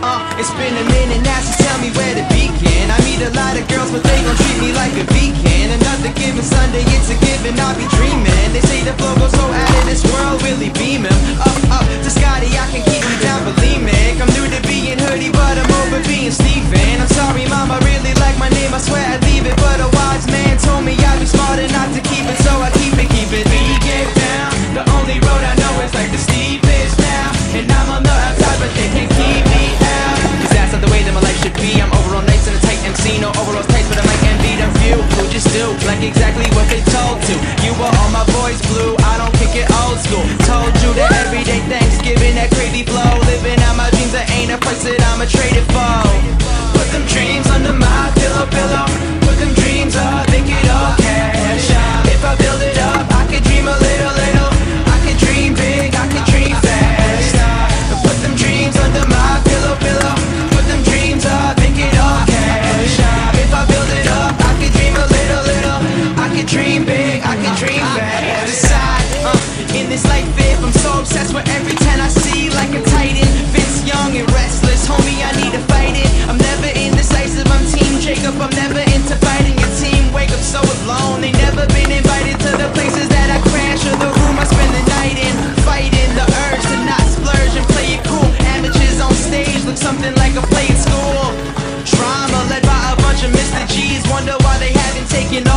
Uh, it's been a minute now so tell me where to begin. I meet a lot of girls but they gon' treat me like a beacon. Another given Sunday it's a overall taste, but I might envy them few who just do like exactly what they told to. You were all my boys blue. taking